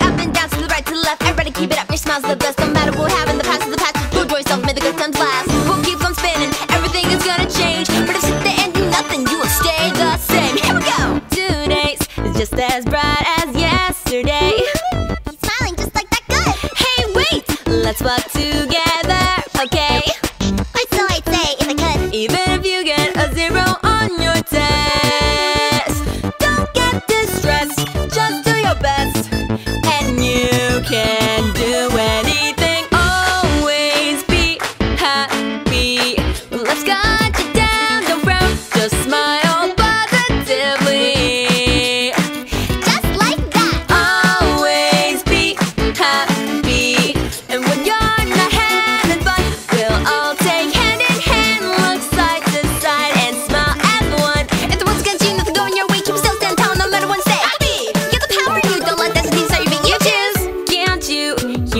Look up and down, to the right, to the left. Everybody keep it up, your smile's the best. No matter what happened, the past is the past. Just enjoy yourself, may the good times last. We'll keep on spinning, everything is gonna change. But if the end do nothing, you will stay the same. Here we go! Today's is just as bright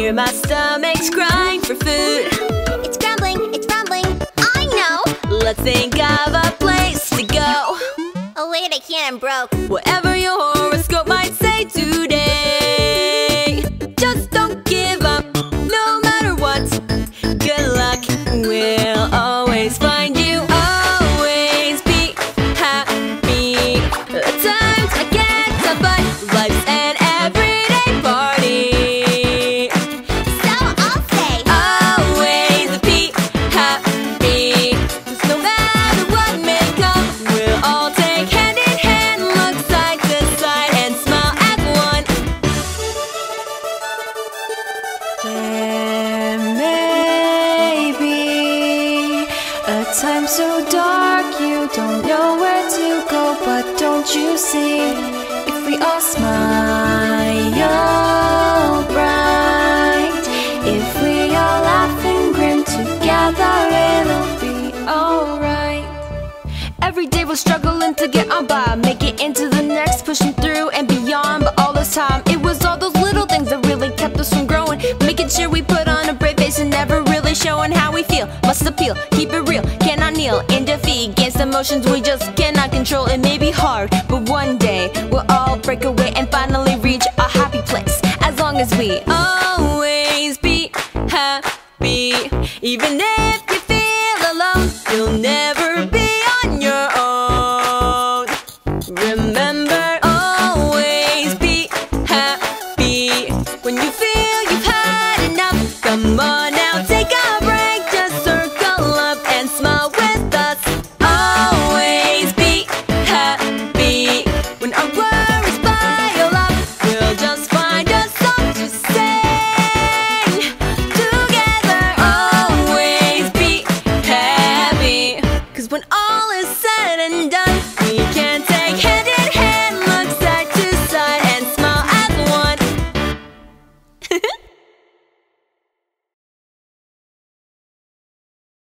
hear my stomach's crying for food? It's grumbling, it's rumbling. I know. Let's think of a place to go. Oh wait, I can't. I'm broke. Whatever a time so dark you don't know where to go, but don't you see? If we all smile bright, if we all laugh and grin together, it'll be alright. Every day we're struggling to get on by, make it into the next, pushing through and beyond. But all this time, it was all those little things that really kept us from growing. Making sure we put on a brave face and never really showing how we feel. Must appeal, keep it real, kneel in defeat against emotions we just cannot control. It may be hard, but one day we'll all break away and finally reach a happy place. As long as we always be happy, even if all is said and done, we can't take it.